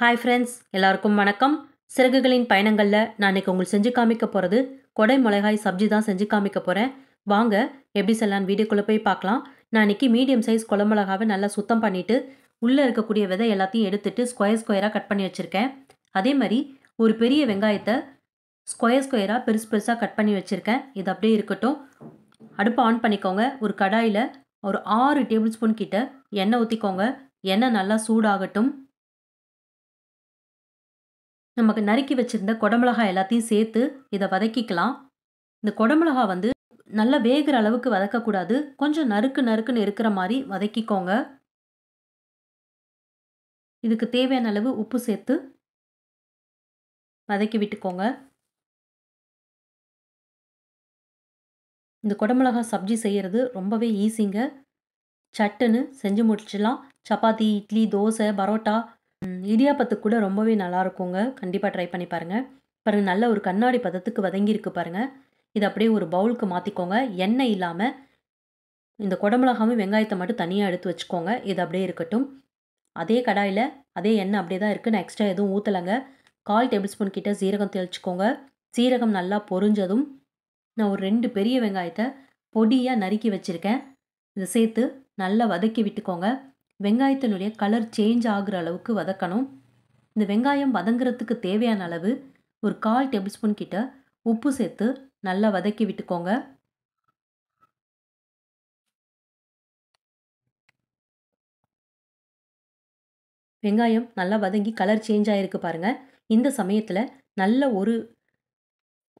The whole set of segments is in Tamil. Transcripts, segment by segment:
ஹாய் ஃப்ரெண்ட்ஸ் எல்லாருக்கும் வணக்கம். சிறகுகளின் பயணங்களில் நான் இன்னைக்கு உங்களுக்கு செஞ்சு காமிக்க போகிறது கொடை மிளகாய் சப்ஜி தான் செஞ்சு காமிக்க போகிறேன் வாங்க எப்படி செய்யலான்னு வீடியோக்குள்ளே போய் பார்க்கலாம். நான் இன்னைக்கு மீடியம் சைஸ் குளமிளகாவை நல்லா சுத்தம் பண்ணிவிட்டு உள்ளே இருக்கக்கூடிய விதை எல்லாத்தையும் எடுத்துட்டு ஸ்கொயர் ஸ்கொயராக கட் பண்ணி வச்சுருக்கேன். அதே மாதிரி ஒரு பெரிய வெங்காயத்தை ஸ்கொயர் ஸ்கொயராக பெருசு பெருசாக கட் பண்ணி வச்சுருக்கேன். இது அப்படியே இருக்கட்டும். அடுப்பை ஆன் பண்ணிக்கோங்க. ஒரு கடாயில் ஒரு ஆறு டேபிள் ஸ்பூன் கிட்ட எண்ணெய் ஊற்றிக்கோங்க எண்ணெய் நல்லா சூடாகட்டும். நமக்கு நறுக்கி வச்சிருந்த குடமிளகாய் எல்லாத்தையும் சேர்த்து இதை வதக்கிக்கலாம். இந்த குடமிளகா வந்து நல்லா வேகிற அளவுக்கு வதக்கக்கூடாது. கொஞ்சம் நறுக்கு நறுக்குன்னு இருக்கிற மாதிரி வதக்கிக்கோங்க. இதுக்கு தேவையான அளவு உப்பு சேர்த்து வதக்கி விட்டுக்கோங்க. இந்த குடமிளகா சப்ஜி செய்கிறது ரொம்பவே ஈஸிங்க. சட்டுன்னு செஞ்சு முடிச்சிடலாம். சப்பாத்தி இட்லி தோசை பரோட்டா இடியாப்பத்துக்கு கூட ரொம்பவே நல்லாயிருக்குங்க. கண்டிப்பாக ட்ரை பண்ணி பாருங்கள் பாருங்கள் நல்ல ஒரு கண்ணாடி பதத்துக்கு வதங்கியிருக்கு பாருங்கள் இது அப்படியே ஒரு பவுலுக்கு மாற்றிக்கோங்க எண்ணெய் இல்லாமல் இந்த குடமிளகாவும் வெங்காயத்தை மட்டும் தனியாக எடுத்து வச்சுக்கோங்க. இது அப்படியே இருக்கட்டும். அதே கடாயில் அதே எண்ணெய் அப்படியே தான் இருக்குது நான் எக்ஸ்ட்ரா எதுவும் ஊற்றலைங்க கால் டேபிள் ஸ்பூன் கிட்டே சீரகம் தெளிச்சுக்கோங்க. சீரகம் நல்லா பொரிஞ்சதும் நான் ஒரு ரெண்டு பெரிய வெங்காயத்தை பொடியாக நறுக்கி வச்சுருக்கேன். இதை சேர்த்து நல்லா வதக்கி விட்டுக்கோங்க. வெங்காயத்தினுடைய கலர் சேஞ்ச் ஆகுற அளவுக்கு வதக்கணும். இந்த வெங்காயம் வதங்குறதுக்கு தேவையான அளவு ஒரு கால் டேபிள் ஸ்பூன் கிட்ட உப்பு சேர்த்து நல்லா வதக்கி விட்டுக்கோங்க. வெங்காயம் நல்லா வதங்கி கலர் சேஞ்ச் ஆகிருக்கு பாருங்கள் இந்த சமயத்தில் நல்ல ஒரு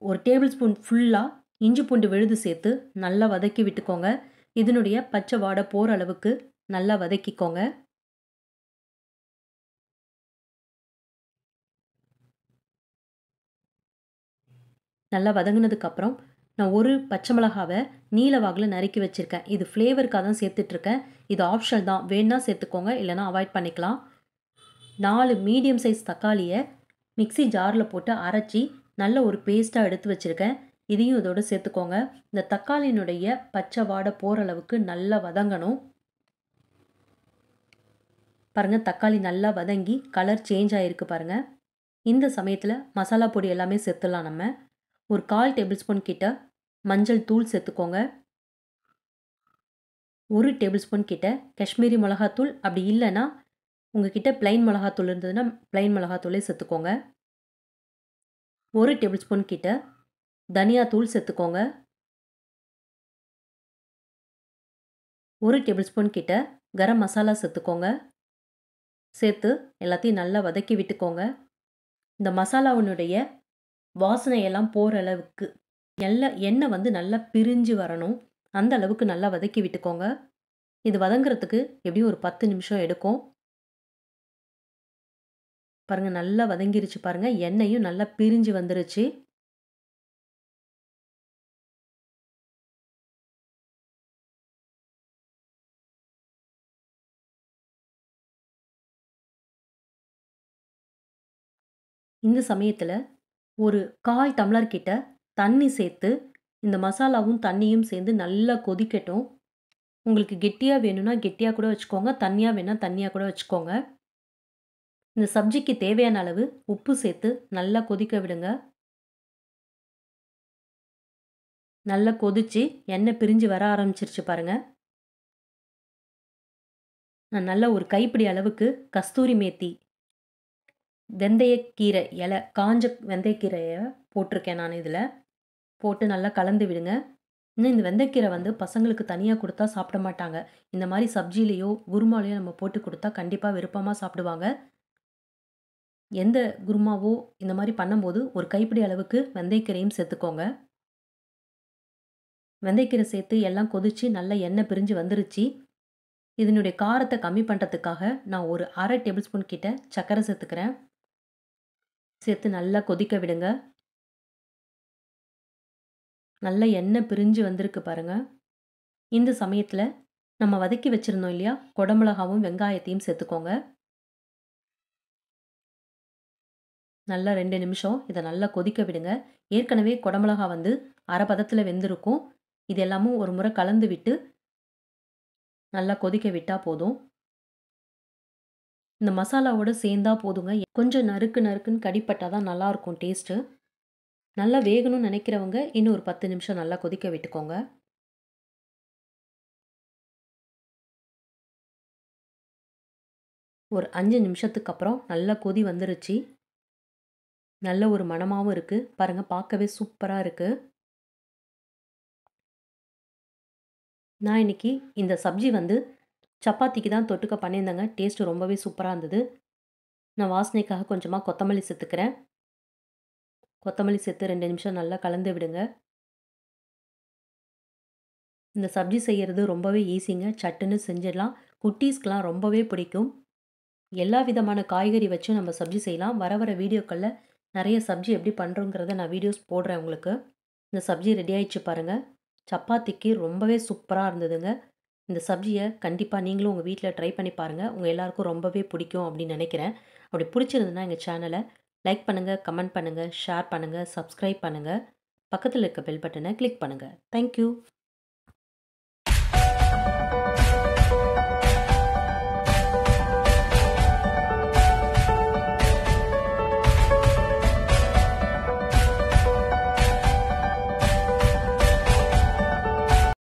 ஒரு டேபிள் ஸ்பூன் ஃபுல்லாக இஞ்சி பூண்டு விழுது சேர்த்து நல்லா வதக்கி விட்டுக்கோங்க. இதனுடைய பச்சை வாடை போகிற அளவுக்கு நல்லா வதக்கிக்கோங்க. நல்லா வதங்கினதுக்கப்புறம் நான் ஒரு பச்சை மிளகாவை நீல வாகில் நறுக்கி வச்சுருக்கேன். இது ஃப்ளேவருக்காக தான் சேர்த்துட்ருக்கேன். இது ஆப்ஷனல் தான். வேணால் சேர்த்துக்கோங்க. இல்லைனா அவாய்ட் பண்ணிக்கலாம். நாலு மீடியம் சைஸ் தக்காளியை மிக்சி ஜாரில் போட்டு அரைச்சி நல்ல ஒரு பேஸ்ட்டாக எடுத்து வச்சுருக்கேன். இதையும் இதோடு சேர்த்துக்கோங்க. இந்த தக்காளியினுடைய பச்சை வாடை போகிற அளவுக்கு நல்லா வதங்கணும். பாருங்கள் தக்காளி நல்லா வதங்கி கலர் சேஞ்ச் ஆகிருக்கு பாருங்கள் இந்த சமயத்தில் மசாலா பொடி எல்லாமே செத்துடலாம் நம்ம. ஒரு கால் டேபிள் ஸ்பூன் கிட்ட மஞ்சள் தூள் சேர்த்துக்கோங்க. ஒரு டேபிள் ஸ்பூன் கிட்ட காஷ்மீரி மிளகாத்தூள். அப்படி இல்லைன்னா உங்ககிட்ட பிளைன் மிளகாத்தூள் இருந்ததுன்னா பிளைன் மிளகாத்தூளே சேர்த்துக்கோங்க. ஒரு டேபிள் ஸ்பூன் கிட்ட தனியாத்தூள் சேர்த்துக்கோங்க. ஒரு டேபிள் ஸ்பூன் கிட்ட கரம் மசாலா சேர்த்துக்கோங்க. சேர்த்து எல்லாத்தையும் நல்லா வதக்கி விட்டுக்கோங்க. இந்த மசாலாவினுடைய வாசனையெல்லாம் போகிற அளவுக்கு எல்லாம் எண்ணெய் வந்து நல்லா பிரிஞ்சு வரணும். அந்த அளவுக்கு நல்லா வதக்கி விட்டுக்கோங்க. இது வதங்குறதுக்கு எப்படியும் ஒரு பத்து நிமிஷம் எடுக்கும். பாருங்கள் நல்லா வதங்கிருச்சு பாருங்கள் எண்ணெயும் நல்லா பிரிஞ்சு வந்துருச்சு. இந்த சமயத்தில் ஒரு கால் டம்ளர் கிட்ட தண்ணி சேர்த்து இந்த மசாலாவும் தண்ணியும் சேர்ந்து நல்லா கொதிக்கட்டும். உங்களுக்கு கெட்டியாக வேணும்னா கெட்டியாக கூட வச்சுக்கோங்க தண்ணியாக வேணால் தண்ணியாக கூட வச்சுக்கோங்க. இந்த சப்ஜிக்கு தேவையான அளவு உப்பு சேர்த்து நல்லா கொதிக்க விடுங்க. நல்லா கொதிச்சு எண்ணெய் பிரிஞ்சு வர ஆரம்பிச்சிருச்சு பாருங்கள் நான் நல்லா ஒரு கைப்பிடி அளவுக்கு கஸ்தூரி மேத்தி வெந்தயக்கீரை இலை காஞ்ச வெந்தயக்கீரையை போட்டிருக்கேன் நான் இதில். போட்டு நல்லா கலந்து விடுங்க. இன்னும் இந்த வெந்தயக்கீரை வந்து பசங்களுக்கு தனியாக கொடுத்தா சாப்பிட மாட்டாங்க. இந்த மாதிரி சப்ஜிலேயோ குருமாலேயோ நம்ம போட்டு கொடுத்தா கண்டிப்பாக விருப்பமாக சாப்பிடுவாங்க. எந்த குருமாவோ இந்த மாதிரி பண்ணும்போது ஒரு கைப்பிடி அளவுக்கு வெந்தயக்கீரையும் சேர்த்துக்கோங்க. வெந்தயக்கீரை சேர்த்து எல்லாம் கொதித்து நல்லா எண்ணெய் பிரிஞ்சு வந்துருச்சு. இதனுடைய காரத்தை கம்மி பண்ணுறதுக்காக நான் ஒரு அரை டேபிள் ஸ்பூன் கிட்ட சர்க்கரை சேர்த்துக்கிறேன். சேர்த்து நல்லா கொதிக்க விடுங்க. நல்ல எண்ணெய் பிரிஞ்சு வந்திருக்கு பாருங்க. இந்த சமயத்தில் நம்ம வதக்கி வச்சுருந்தோம் இல்லையா? குடமிளகாவும் வெங்காயத்தையும் சேர்த்துக்கோங்க. நல்லா ரெண்டு நிமிஷம் இதை நல்லா கொதிக்க விடுங்க. ஏற்கனவே குடமிளகா வந்து அரை பதத்தில் வெந்திருக்கும். இது எல்லாமும் ஒரு முறை கலந்து விட்டு நல்லா கொதிக்க விட்டால் போதும். இந்த மசாலாவோட சேர்ந்தா போதுங்க. கொஞ்சம் நறுக்கு நறுக்குன்னு கடிப்பட்டால் தான் நல்லாயிருக்கும் டேஸ்ட்டு. நல்லா வேகணும்னு நினைக்கிறவங்க, இன்னும் ஒரு 10 நிமிஷம் நல்லா கொதிக்க விட்டுக்கோங்க. ஒரு அஞ்சு நிமிஷத்துக்கு அப்புறம் நல்லா கொதி வந்துருச்சு. நல்ல ஒரு மனமாகவும் இருக்குது பாருங்கள் பார்க்கவே சூப்பராக இருக்குது நான் இன்னைக்கு இந்த சப்ஜி வந்து சப்பாத்திக்கு தான் தொட்டுக்க பண்ணியிருந்தேங்க. டேஸ்ட்டு ரொம்பவே சூப்பராக இருந்தது. நான் வாசனைக்காக கொஞ்சமாக கொத்தமல்லி சேர்த்துக்கிறேன். கொத்தமல்லி சேர்த்து ரெண்டு நிமிஷம் நல்லா கலந்து விடுங்க. இந்த சப்ஜி செய்யறது ரொம்பவே ஈஸிங்க. சட்டுன்னு செஞ்சிடலாம். குட்டீஸ்க்கெலாம் ரொம்பவே பிடிக்கும். எல்லா விதமான காய்கறி வச்சும் நம்ம சப்ஜி செய்யலாம். வர வர வீடியோக்களில் நிறைய சப்ஜி எப்படி பண்ணுறோங்கிறத நான் வீடியோஸ் போடுறேன் உங்களுக்கு. இந்த சப்ஜி ரெடி ஆயிடுச்சு பாருங்கள் சப்பாத்திக்கு ரொம்பவே சூப்பராக இருந்ததுங்க. இந்த சப்ஜியை கண்டிப்பாக நீங்களும் உங்கள் வீட்டில் ட்ரை பண்ணி பாருங்கள் உங்கள் எல்லாருக்கும் ரொம்பவே பிடிக்கும் அப்படின்னு நினைக்கிறேன். அப்படி பிடிச்சிருந்ததுன்னா எங்கள் சேனலை லைக் பண்ணுங்கள் கமெண்ட் பண்ணுங்கள் ஷேர் பண்ணுங்கள் சப்ஸ்கிரைப் பண்ணுங்கள் பக்கத்தில் இருக்க பெல் பட்டனை கிளிக் பண்ணுங்கள் தேங்க் யூ.